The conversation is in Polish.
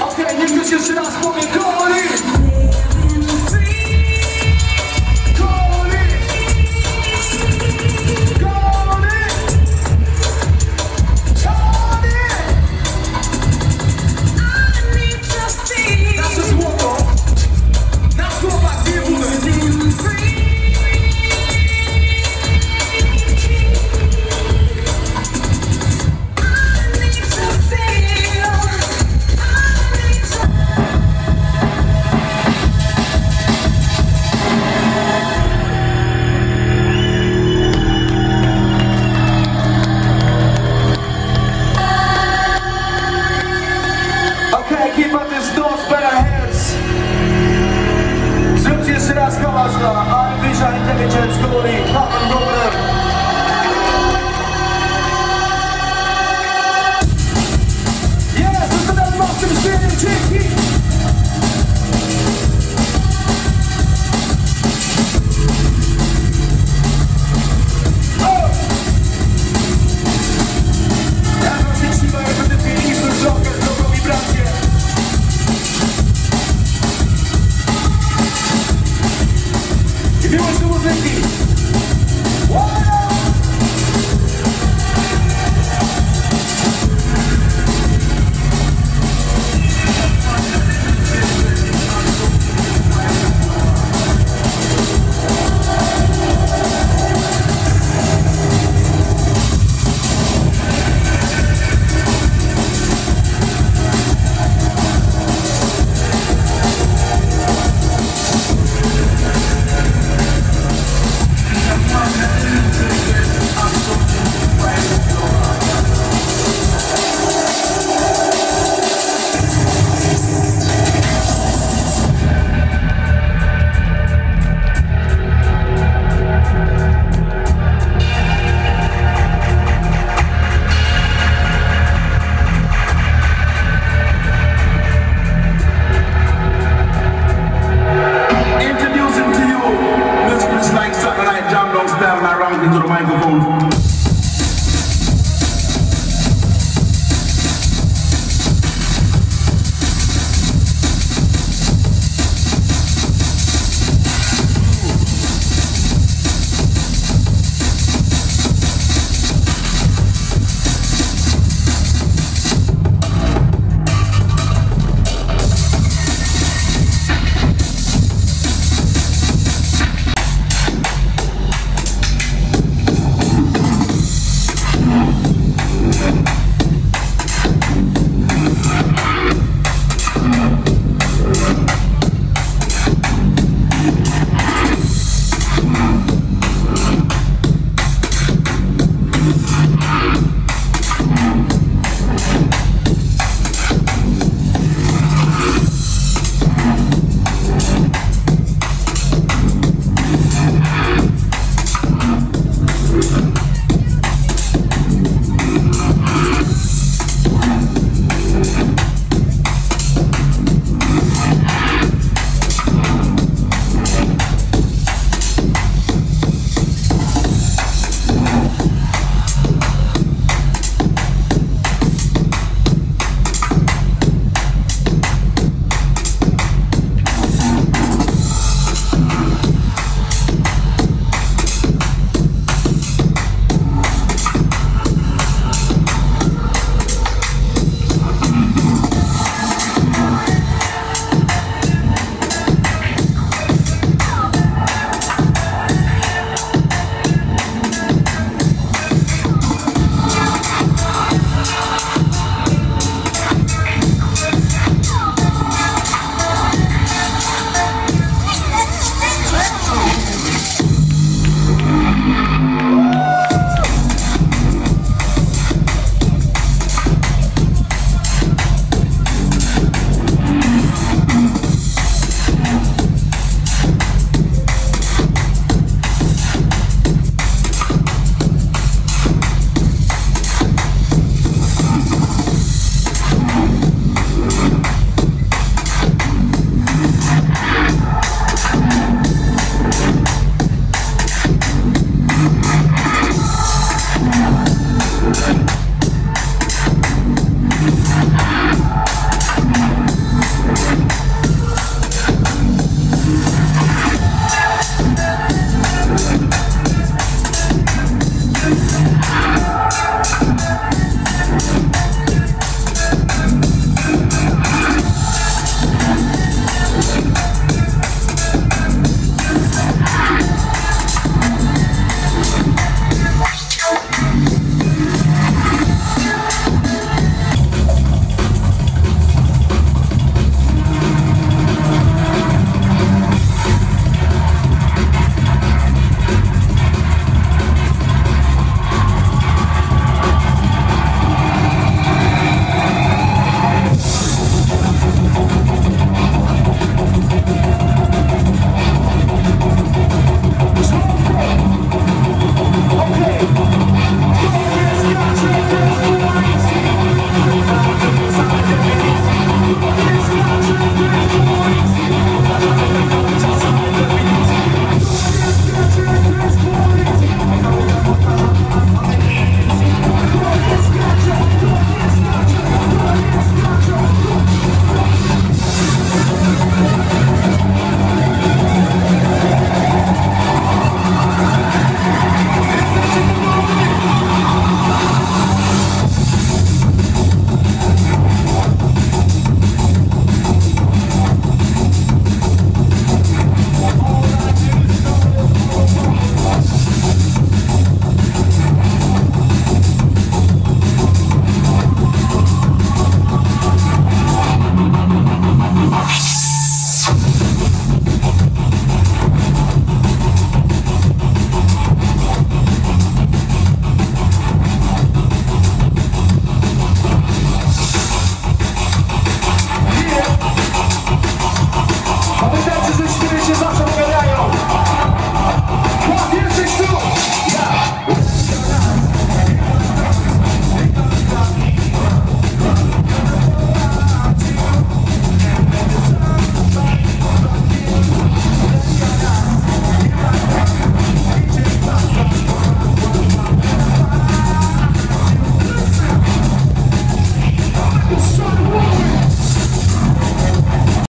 Okej, niech ktoś jeszcze raz powie